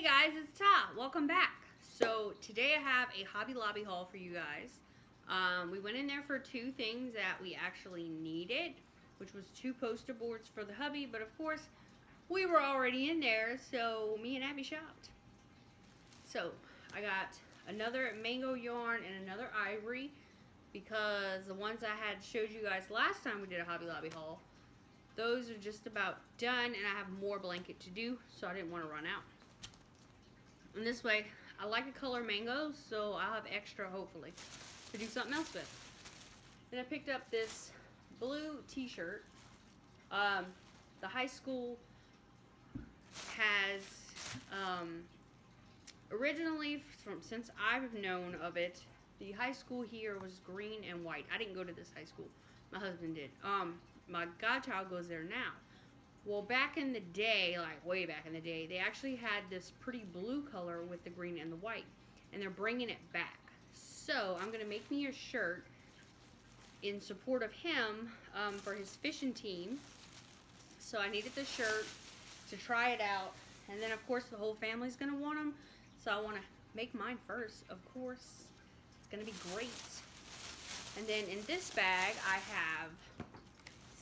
Hey guys, it's Tah. Welcome back. So today I have a Hobby Lobby haul for you guys. Um, we went in there for two things that we actually needed, which was two poster boards for the hubby, but of course we were already in there, so me and Abby shopped. So I got another mango yarn and another ivory because the ones I had showed you guys last time we did a Hobby Lobby haul, those are just about done and I have more blanket to do, so I didn't want to run out. And this way, I like the color mangoes, so I'll have extra, hopefully, to do something else with. Then I picked up this blue t-shirt. Um, the high school has, um, originally, from since I've known of it, the high school here was green and white. I didn't go to this high school. My husband did. Um, my godchild goes there now. Well, back in the day, like way back in the day, they actually had this pretty blue color with the green and the white. And they're bringing it back. So, I'm going to make me a shirt in support of him um, for his fishing team. So, I needed the shirt to try it out. And then, of course, the whole family's going to want them. So, I want to make mine first, of course. It's going to be great. And then in this bag, I have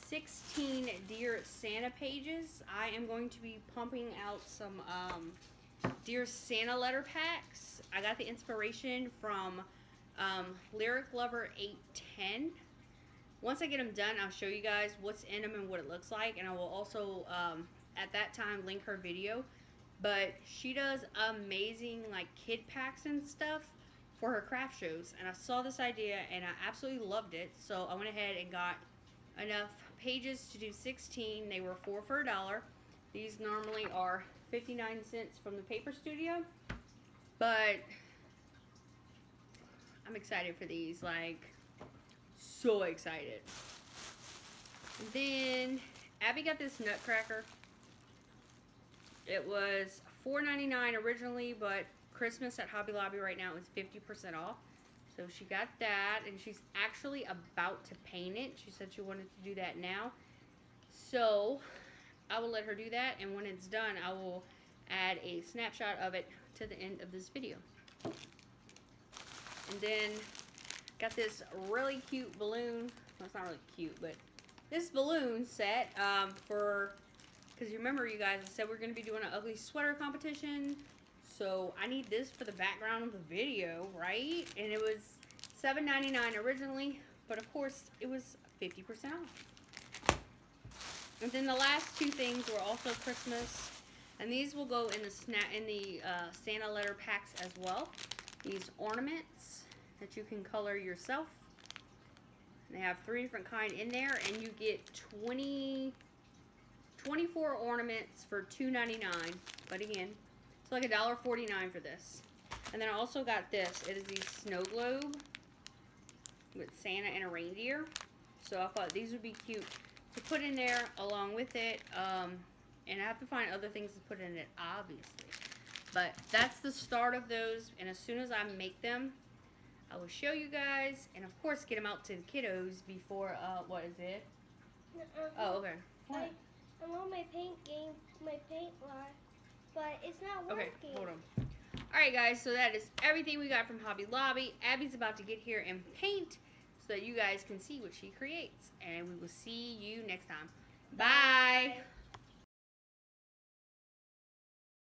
16 Dear Santa pages. I am going to be pumping out some um, Dear Santa letter packs. I got the inspiration from um, Lyric Lover 810. Once I get them done, I'll show you guys what's in them and what it looks like. And I will also, um, at that time, link her video. But she does amazing, like, kid packs and stuff for her craft shows. And I saw this idea and I absolutely loved it. So I went ahead and got enough pages to do 16. They were four for a dollar. These normally are 59 cents from the paper studio. But I'm excited for these. Like, so excited. Then Abby got this nutcracker. It was $4.99 originally, but Christmas at Hobby Lobby right now is 50% off. So she got that, and she's actually about to paint it. She said she wanted to do that now. So I will let her do that, and when it's done, I will add a snapshot of it to the end of this video. And then got this really cute balloon. Well, it's not really cute, but this balloon set um, for, because you remember you guys, I said we are going to be doing an ugly sweater competition. So I need this for the background of the video, right? And it was $7.99 originally, but of course it was 50% off. And then the last two things were also Christmas. And these will go in the in the uh, Santa letter packs as well. These ornaments that you can color yourself. And they have three different kind in there, and you get 20, 24 ornaments for $2.99. But again, it's like $1.49 for this. And then I also got this. It is the snow globe with Santa and a reindeer. So I thought these would be cute to put in there along with it. Um, and I have to find other things to put in it, obviously. But that's the start of those. And as soon as I make them, I will show you guys. And of course, get them out to the kiddos before, uh, what is it? Uh, oh, okay. What? I, I'm on my paint game, my paint line but it's not working. Okay, hold on. Alright guys, so that is everything we got from Hobby Lobby. Abby's about to get here and paint so that you guys can see what she creates. And we will see you next time. Bye. Bye.